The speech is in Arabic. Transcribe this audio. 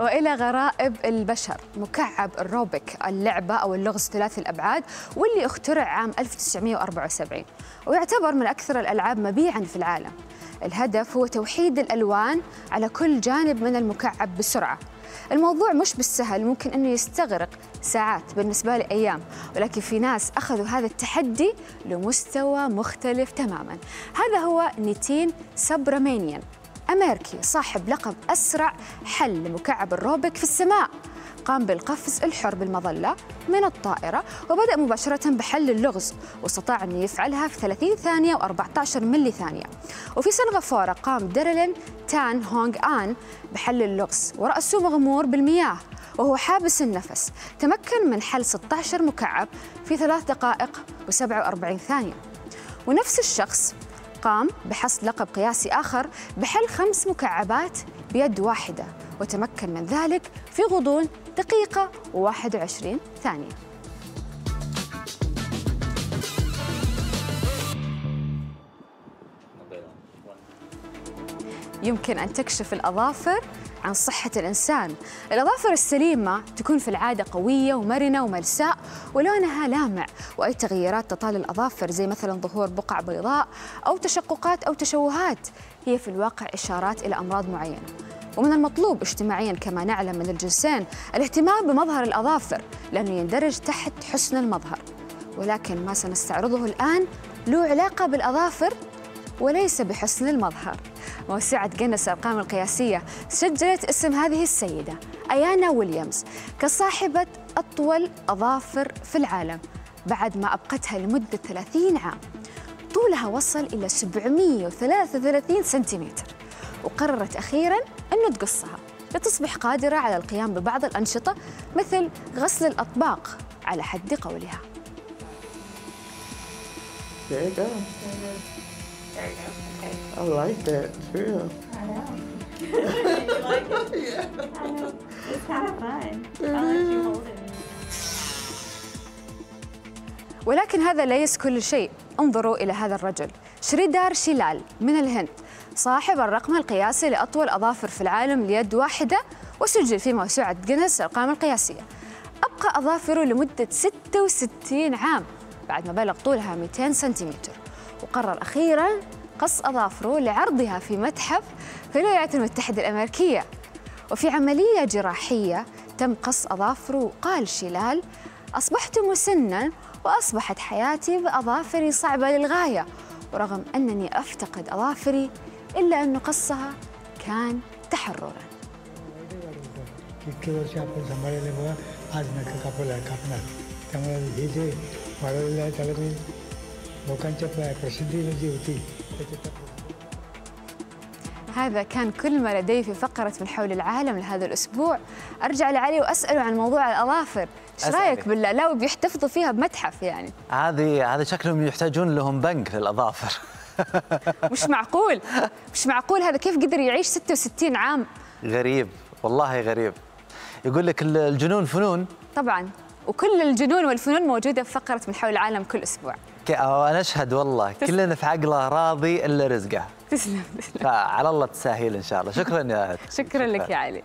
وإلى غرائب البشر مكعب الروبيك اللعبة أو اللغز ثلاثي الأبعاد واللي اخترع عام 1974 ويعتبر من أكثر الألعاب مبيعا في العالم. الهدف هو توحيد الألوان على كل جانب من المكعب بسرعة. الموضوع مش بالسهل ممكن إنه يستغرق ساعات بالنسبة لي أيام ولكن في ناس أخذوا هذا التحدي لمستوى مختلف تماما. هذا هو نيتين سبرامانيان أمريكي صاحب لقب أسرع حل لمكعب الروبيك في السماء. قام بالقفز الحر بالمظلة من الطائرة وبدأ مباشرة بحل اللغز واستطاع أن يفعلها في 30 ثانية و14 ملي ثانية. وفي سنغافورة قام ديرلين تان هونغ آن بحل اللغز ورأسه مغمور بالمياه وهو حابس النفس. تمكن من حل 16 مكعب في ثلاث دقائق و47 ثانية. ونفس الشخص قام بحصد لقب قياسي آخر بحل خمس مكعبات بيد واحدة وتمكن من ذلك في غضون دقيقة و21 ثانية. يمكن أن تكشف الأظافر عن صحة الإنسان. الأظافر السليمة تكون في العادة قوية ومرنة وملساء ولونها لامع وأي تغيرات تطال الأظافر زي مثلا ظهور بقع بيضاء أو تشققات أو تشوهات هي في الواقع إشارات إلى أمراض معينة. ومن المطلوب اجتماعيا كما نعلم من الجنسين الاهتمام بمظهر الأظافر لأنه يندرج تحت حسن المظهر. ولكن ما سنستعرضه الآن له علاقة بالأظافر وليس بحسن المظهر. موسوعة جينيس الأرقام القياسية سجلت اسم هذه السيدة أيانا ويليامز كصاحبة أطول أظافر في العالم بعد ما أبقتها لمدة 30 عام. طولها وصل إلى 733 سنتيمتر. وقررت أخيراً أنه تقصها لتصبح قادرة على القيام ببعض الأنشطة مثل غسل الأطباق على حد قولها. I like that too. I know. you like it? Yeah. I know. It's kind of fun. I'll let you hold it. ولكن هذا ليس كل شيء انظروا إلى هذا الرجل شريدار شيلال من الهند صاحب الرقم القياسي لأطول أظافر في العالم ليد واحدة وسجل في موسوعة جينيس الأرقام القياسية أبقى أظافره لمدة 66 عام بعد ما بلغ طولها 200 سنتيمتر وقرر أخيراً قص أظافره لعرضها في متحف في الولايات المتحدة الأمريكية وفي عملية جراحية تم قص أظافره وقال شلال أصبحت مسناً وأصبحت حياتي بأظافري صعبة للغاية ورغم أنني أفتقد أظافري إلا أن قصها كان تحرراً इतके वर्ष आपण सांभाळलेले बघा आज नका कापला कापणार त्यामुळे हे जे वाढवलेलं आहे त्याला मी लोकांच्या प्र- प्रसिद्धी जी होती त्याच्यात هذا كان كل ما لدي في فقرة من حول العالم لهذا الأسبوع أرجع لعلي وأسأله عن موضوع الأظافر إيش أسألك. رأيك بالله لا وبيحتفظوا فيها بمتحف يعني هذه هذا شكلهم يحتاجون لهم بنك للاظافر مش معقول مش معقول هذا كيف قدر يعيش 66 عام غريب والله غريب يقول لك ال- الجنون فنون طبعا وكل الجنون والفنون موجودة في فقرة من حول العالم كل أسبوع ك- أنا أشهد والله كلنا في عقله راضي إلا رزقه. تسلم تسلم. فعلى الله تسهيل إن شاء الله. شكرا يا شكرا لك يا علي.